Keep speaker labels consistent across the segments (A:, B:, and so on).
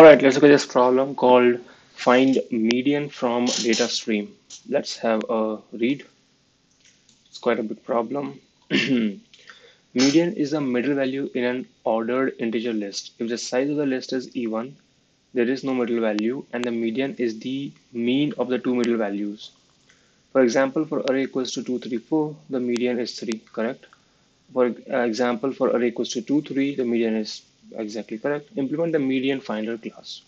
A: All right, let's look at this problem called find median from data stream. Let's have a read. It's quite a big problem. median is the middle value in an ordered integer list. If the size of the list is even, there is no middle value and the median is the mean of the two middle values. For example, for array equals to 2, 3, 4, the median is 3, correct? For uh, example, for array equals to 2, 3, the median is exactly correct. Implement the median finder class.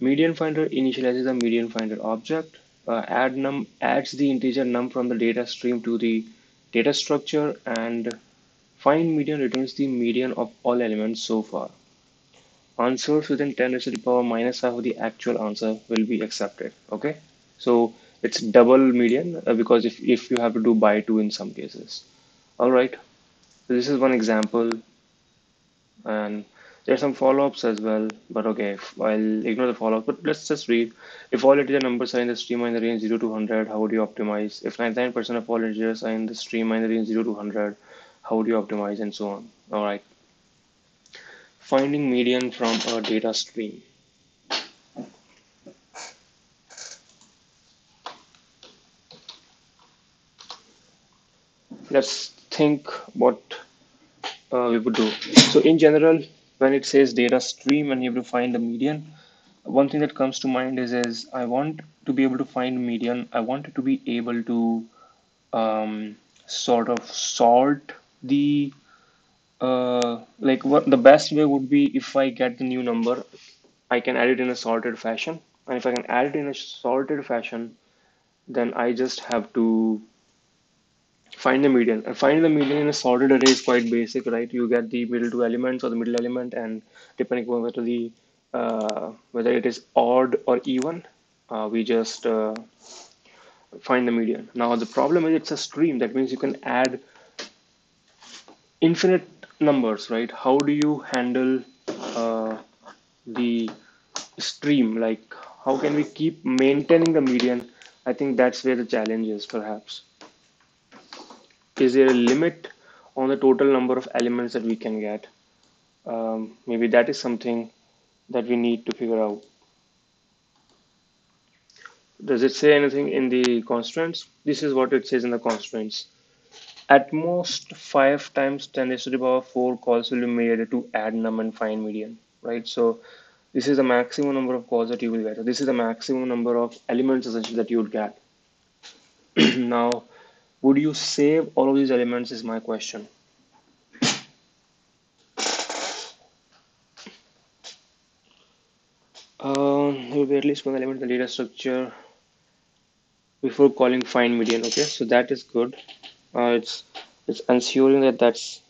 A: Median finder initializes the median finder object. Uh, add num adds the integer num from the data stream to the data structure and find median returns the median of all elements so far. Answers within 10 to the power minus half of the actual answer will be accepted. Okay, so it's double median uh, because if, if you have to do by two in some cases. All right, so this is one example and there's some follow-ups as well but okay I'll ignore the follow-up but let's just read. If all integer numbers are in the stream in the range 0 to 100 how would you optimize? If 99% of all integers are in the stream in the range 0 to 100 how would you optimize? And so on. All right. Finding median from a data stream. Let's think what uh, we would do. So in general, when it says data stream and you have to find the median, one thing that comes to mind is, is I want to be able to find median. I want to be able to um, sort of sort the uh, like what the best way would be if I get the new number, I can add it in a sorted fashion. And if I can add it in a sorted fashion, then I just have to find the median and finding the median in a sorted array is quite basic right? You get the middle two elements or the middle element and depending on whether the uh, whether it is odd or even uh, we just uh, find the median now the problem is it's a stream. That means you can add infinite numbers right? How do you handle uh, the stream? Like how can we keep maintaining the median i think that's where the challenge is perhaps is there a limit on the total number of elements that we can get? Um, maybe that is something that we need to figure out. Does it say anything in the constraints? This is what it says in the constraints. At most 5 times 10 to the power 4 calls will be made to add num and find median right? So this is the maximum number of calls that you will get. So this is the maximum number of elements essentially that you would get. Now would you save all of these elements is my question. There will be at least one element in the data structure before calling find median. Okay, so that is good. Uh, it's it's ensuring that that's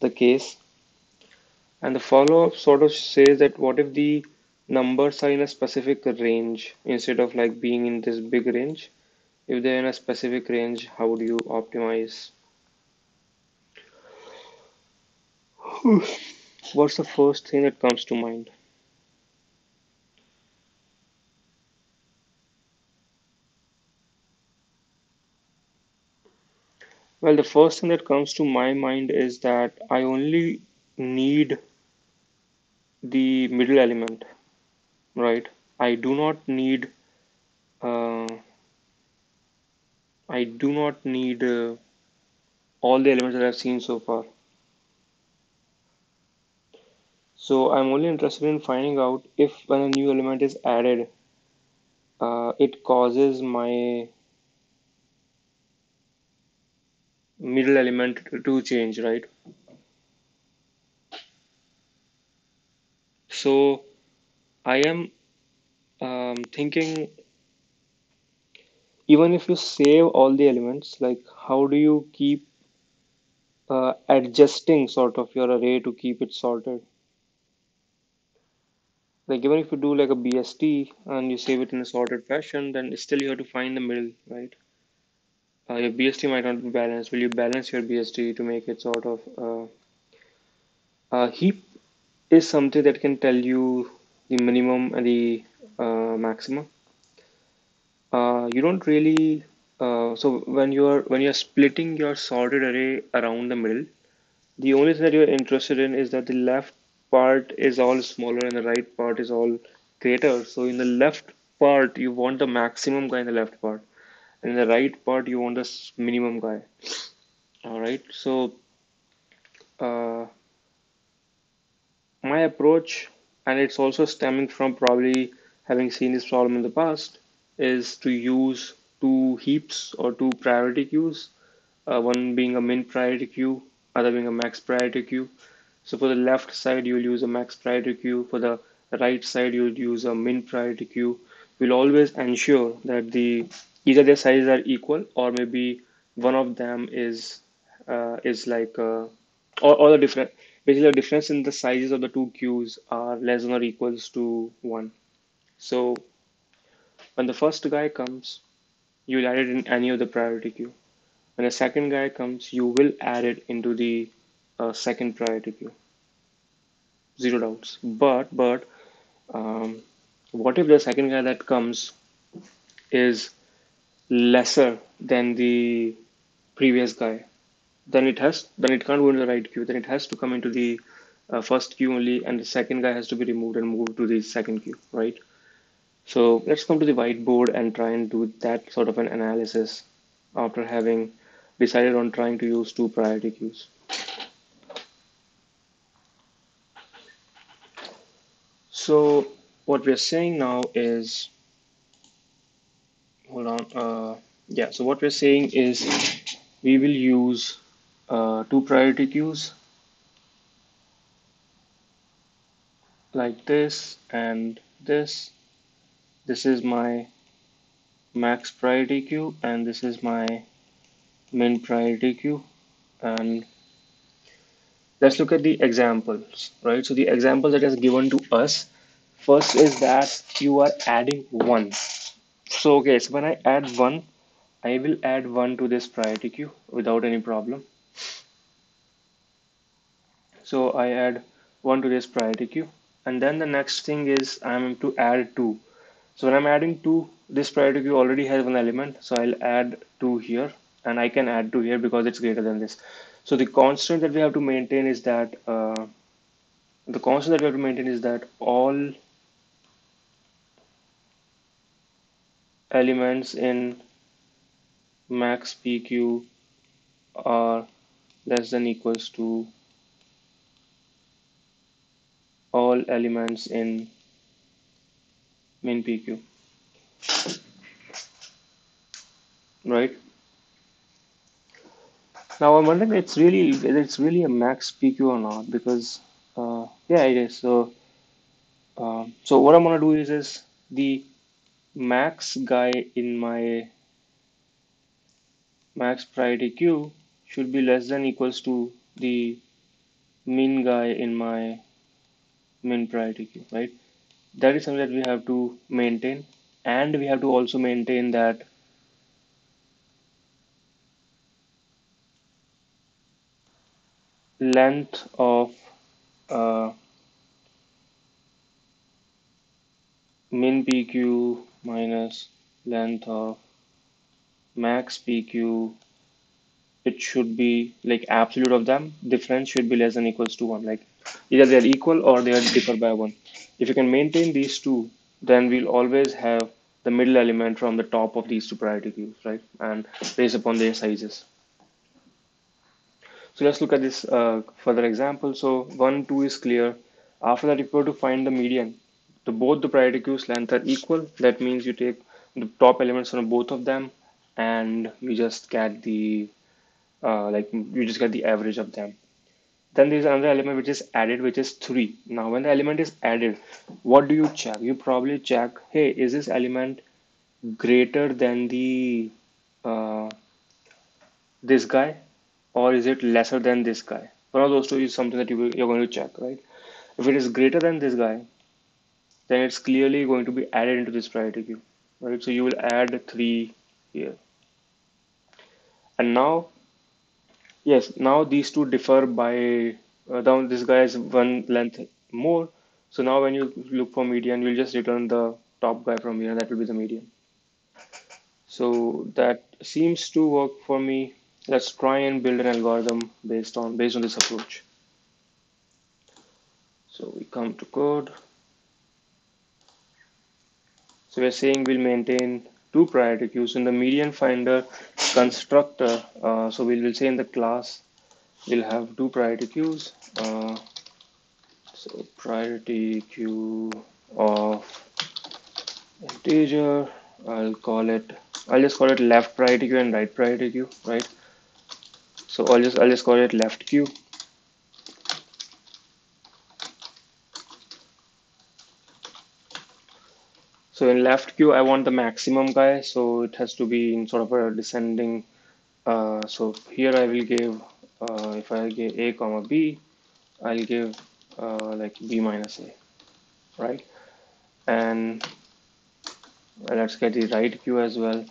A: the case. And the follow-up sort of says that what if the numbers are in a specific range instead of like being in this big range if they're in a specific range how would you optimize? What's the first thing that comes to mind? Well the first thing that comes to my mind is that I only need the middle element right? I do not need uh, I do not need uh, all the elements that I've seen so far. So I'm only interested in finding out if when a new element is added, uh, it causes my middle element to change, right? So I am um, thinking even if you save all the elements like how do you keep uh, adjusting sort of your array to keep it sorted? Like even if you do like a BST and you save it in a sorted fashion then still you have to find the middle right? Uh, your BST might not be balanced. Will you balance your BST to make it sort of uh, a heap is something that can tell you the minimum and the uh, maximum uh, you don't really uh, so when you're when you're splitting your sorted array around the middle the only thing that you're interested in is that the left part is all smaller and the right part is all greater. So in the left part, you want the maximum guy in the left part, and in the right part, you want the minimum guy. All right. So uh, my approach, and it's also stemming from probably having seen this problem in the past, is to use two heaps or two priority queues, uh, one being a min priority queue, other being a max priority queue. So for the left side, you'll use a max priority queue. For the right side, you'll use a min priority queue. We'll always ensure that the either their sizes are equal or maybe one of them is uh, is like uh, or, or the different basically the difference in the sizes of the two queues are less than or equals to one. So when the first guy comes, you'll add it in any of the priority queue. When the second guy comes, you will add it into the uh, second priority queue. Zero doubts. But but um, what if the second guy that comes is lesser than the previous guy? Then it has then it can't go into the right queue. Then it has to come into the uh, first queue only, and the second guy has to be removed and moved to the second queue, right? So let's come to the whiteboard and try and do that sort of an analysis after having decided on trying to use two priority queues. So what we're saying now is, hold on, uh, yeah, so what we're saying is we will use uh, two priority queues like this and this this is my max priority queue and this is my min priority queue. And let's look at the examples right? So the example that is given to us first is that you are adding one. So okay so when i add one i will add one to this priority queue without any problem. So i add one to this priority queue. And then the next thing is i'm to add two so when I'm adding two, this priority queue already has one element. So I'll add two here and I can add two here because it's greater than this. So the constant that we have to maintain is that uh, the constant that we have to maintain is that all elements in max PQ are less than equals to all elements in min PQ. Right. Now I'm wondering it's really whether it's really a max PQ or not because uh, yeah it is. So uh, so what I'm gonna do is is the max guy in my max priority queue should be less than equals to the min guy in my min priority queue, right? That is something that we have to maintain. And we have to also maintain that length of uh, min pq minus length of max pq it should be like absolute of them. Difference should be less than equals to one. Like either they are equal or they are differ by one if you can maintain these two, then we'll always have the middle element from the top of these two priority queues, right? And based upon their sizes. So let's look at this uh, further example. So one, two is clear. After that, if you were to find the median, the both the priority queues length are equal. That means you take the top elements from both of them and you just get the uh, like you just get the average of them. Then there's another element which is added, which is 3. Now, when the element is added, what do you check? You probably check, hey, is this element greater than the uh, this guy or is it lesser than this guy? One of those two is something that you, you're going to check, right? If it is greater than this guy, then it's clearly going to be added into this priority queue, right? So you will add 3 here. And now Yes, now these two differ by uh, down this guy is one length more. So now when you look for median, you'll just return the top guy from here. That will be the median. So that seems to work for me. Let's try and build an algorithm based on based on this approach. So we come to code. So we're saying we'll maintain two priority queues in the median finder constructor. Uh, so we will say in the class we'll have two priority queues. Uh, so priority queue of integer. I'll call it. I'll just call it left priority queue and right priority queue, right? So I'll just I'll just call it left queue So in left queue, I want the maximum guy, so it has to be in sort of a descending. Uh, so here I will give, uh, if I give a comma b, I'll give uh, like b minus a, right? And let's get the right queue as well.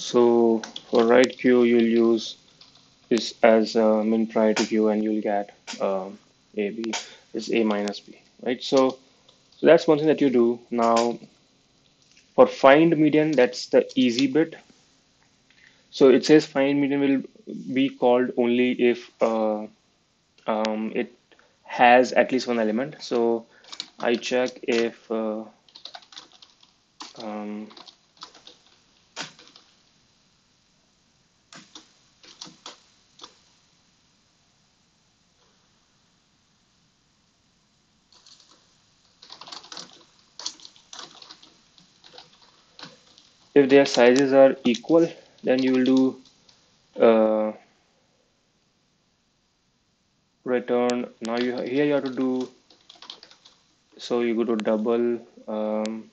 A: So for right queue, you'll use this as a min priority queue and you'll get um, A, B is A minus B, right? So, so that's one thing that you do. Now for find median, that's the easy bit. So it says find median will be called only if uh, um, it has at least one element. So I check if uh, um, if their sizes are equal then you will do uh, return. Now you here you have to do so you go to double um,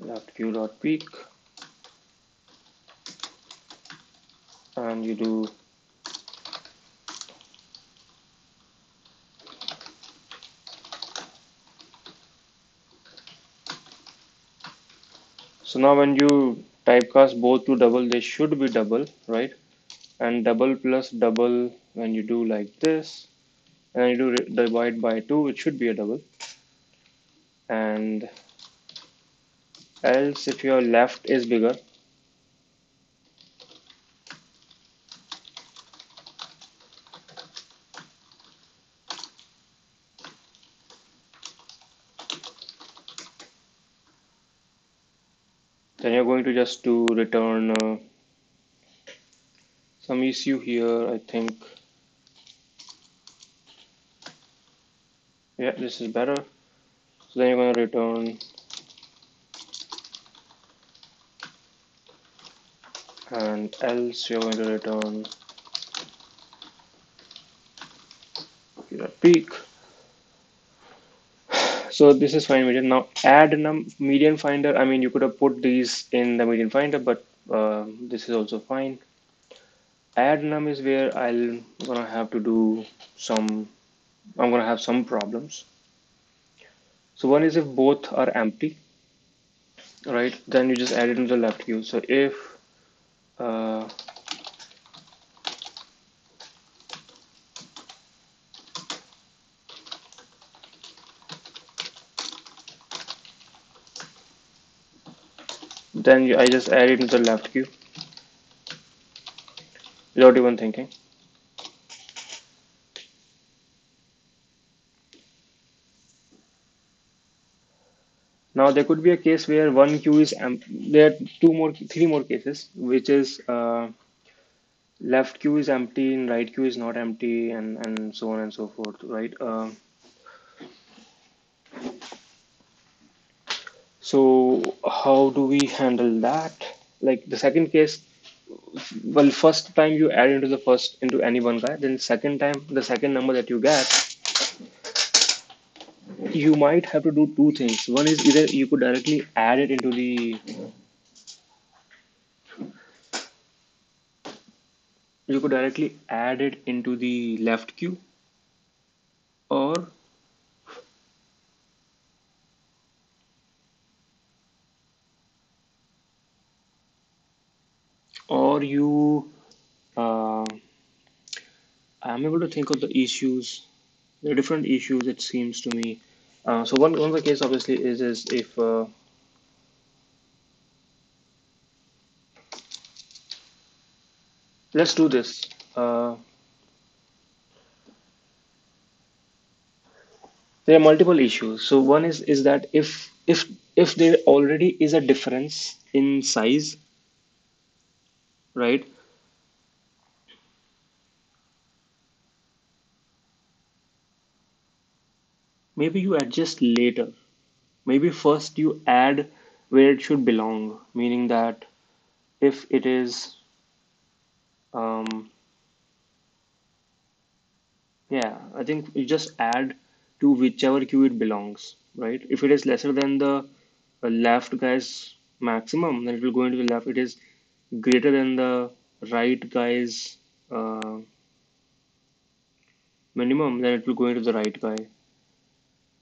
A: left queue dot peek. And you do So now when you typecast both to double, they should be double, right? And double plus double, when you do like this, and you do divide by two, it should be a double. And else if your left is bigger, going to just to return uh, some issue here I think. Yeah this is better. So then you're going to return. And else you're going to return. Peek so this is fine median. Now add num median finder. I mean, you could have put these in the median finder, but uh, this is also fine. Add num is where I'm gonna have to do some, I'm gonna have some problems. So one is if both are empty, right? Then you just add it into the left queue. So if uh, then I just add it into the left queue without even thinking. Now there could be a case where one queue is empty there are two more, three more cases, which is uh, left queue is empty and right queue is not empty, and and so on and so forth, right? Uh, So how do we handle that? Like the second case, well, first time you add into the first into any one guy, then second time the second number that you get, you might have to do two things. One is either you could directly add it into the you could directly add it into the left queue or or you uh, I'm able to think of the issues. There are different issues, it seems to me. Uh, so one, one of the case obviously is is if uh, let's do this. Uh, there are multiple issues. So one is is that if if if there already is a difference in size, right? Maybe you adjust later. Maybe first you add where it should belong, meaning that if it is um, Yeah, I think you just add to whichever queue it belongs, right? If it is lesser than the uh, left guy's maximum, then it will go into the left. It is greater than the right guy's uh, minimum, then it will go into the right guy.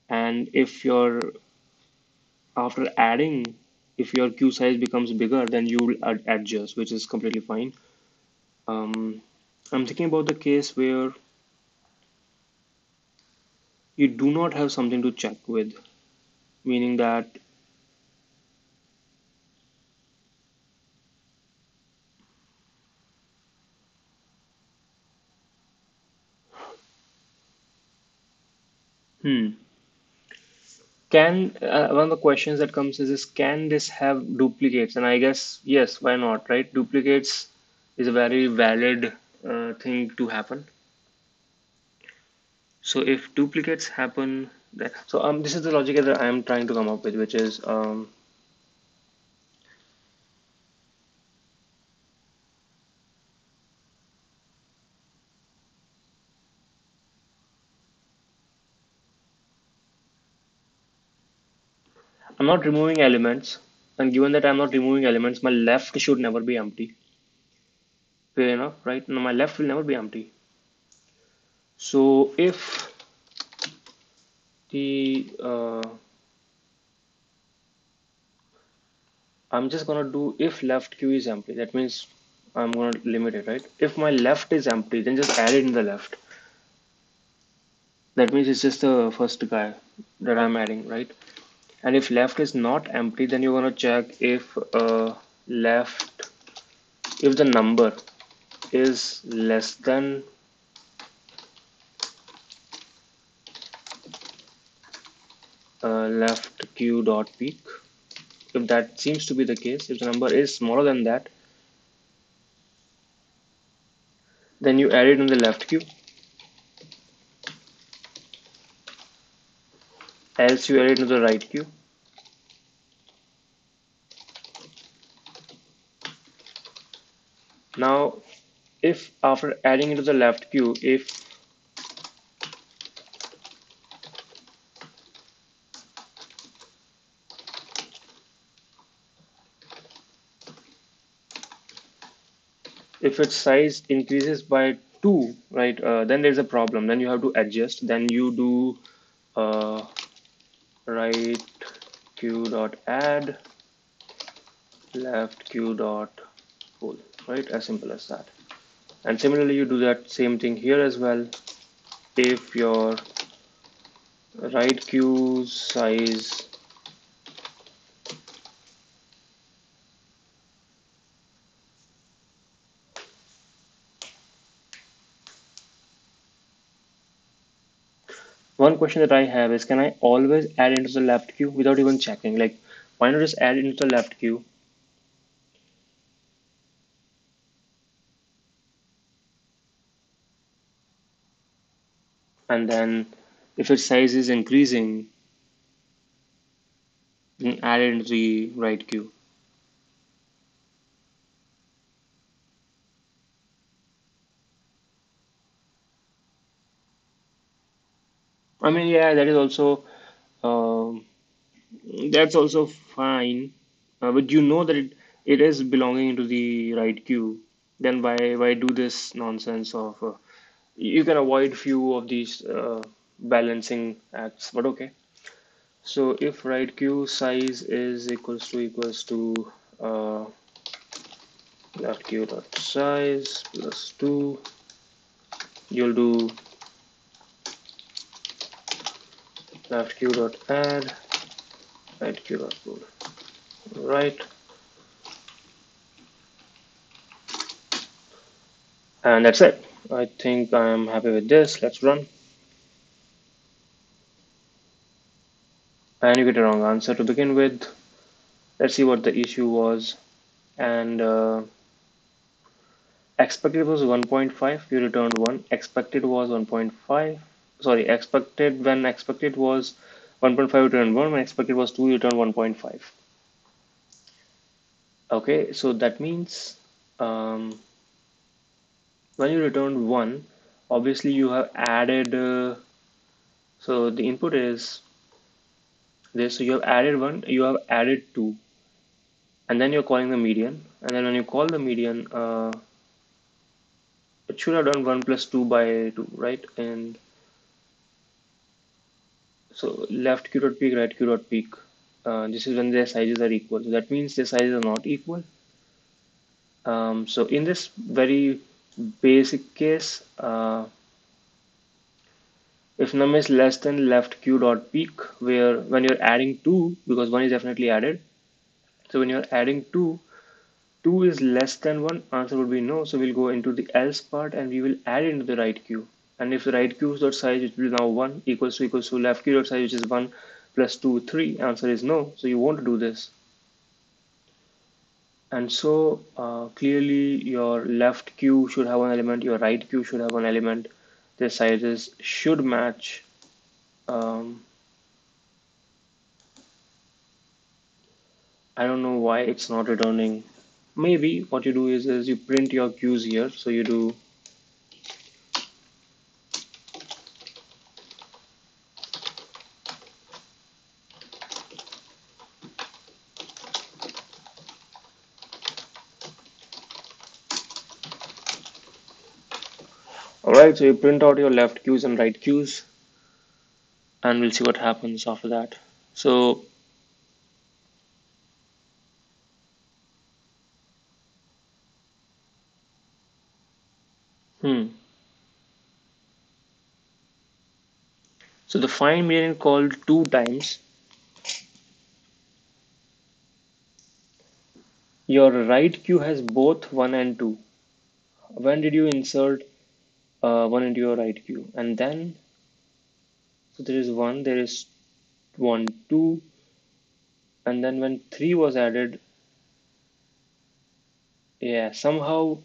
A: And if you're after adding, if your queue size becomes bigger, then you will ad adjust, which is completely fine. Um, I'm thinking about the case where you do not have something to check with, meaning that hmm, can uh, one of the questions that comes is, is can this have duplicates? And I guess yes, why not, right? Duplicates is a very valid uh, thing to happen. So if duplicates happen, that so um this is the logic that I am trying to come up with, which is um I'm not removing elements, and given that I'm not removing elements, my left should never be empty. Fair enough, right? No, my left will never be empty. So if the uh, I'm just gonna do if left queue is empty. That means I'm gonna limit it, right? If my left is empty, then just add it in the left. That means it's just the first guy that I'm adding, right? And if left is not empty, then you're gonna check if uh, left, if the number is less than uh, left queue dot peek. If that seems to be the case, if the number is smaller than that, then you add it in the left queue. Else you add it in the right queue. Now, if after adding into the left queue, if if its size increases by two, right, uh, then there's a problem. Then you have to adjust. Then you do uh, right q dot add left q dot pull, right? As simple as that. And similarly, you do that same thing here as well. If your right queue size One question that I have is can I always add into the left queue without even checking? Like, why not just add into the left queue? And then if its size is increasing, then add it into the right queue. I mean, yeah, that is also um, that's also fine. Uh, but you know that it, it is belonging into the right queue. Then why why do this nonsense of uh, you can avoid few of these uh, balancing acts, but okay. So if right queue size is equals to equals to uh, queue dot size plus two, you'll do left q dot add right q dot pull right. And that's it. I think I'm happy with this. Let's run. And you get a wrong answer to begin with. Let's see what the issue was. And uh, expected was 1.5 you returned 1 expected was 1.5 sorry expected when expected was 1.5 returned 1 when expected was 2 returned 1.5 okay so that means um, when you returned 1 obviously you have added uh, so the input is this so you have added 1 you have added 2 and then you're calling the median and then when you call the median uh, it should have done 1 plus 2 by 2 right? And so left q dot peek right q dot peek. Uh, this is when their sizes are equal. So that means their sizes are not equal. Um, so in this very basic case uh, if num is less than left q dot peek where when you're adding 2 because 1 is definitely added. So when you're adding 2 2 is less than 1 answer would be no. So we'll go into the else part and we will add into the right queue and if the right queue dot size which will now 1 equals to equals to left queue dot size which is 1 plus 2 3 answer is no. So you want to do this. And so uh, clearly your left queue should have an element your right queue should have an element. The sizes should match um, I don't know why it's not returning. Maybe what you do is, is you print your queues here. So you do Alright, so you print out your left queues and right queues and we'll see what happens after that. So Hmm. So the find median called two times. Your right queue has both 1 and 2. When did you insert uh, 1 into your right queue? And then, so there is 1, there is 1, 2, and then when 3 was added, yeah, somehow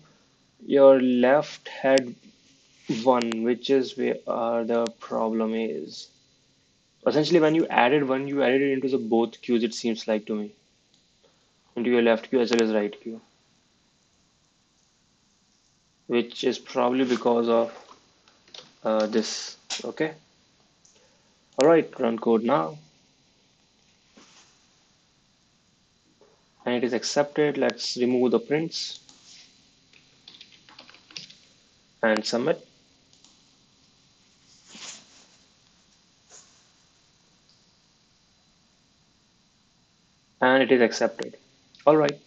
A: your left had one which is where uh, the problem is. Essentially when you added one you added it into the both queues it seems like to me. Into your left queue as well as right queue which is probably because of uh, this okay all right run code now and it is accepted let's remove the prints and submit. And it is accepted. All right.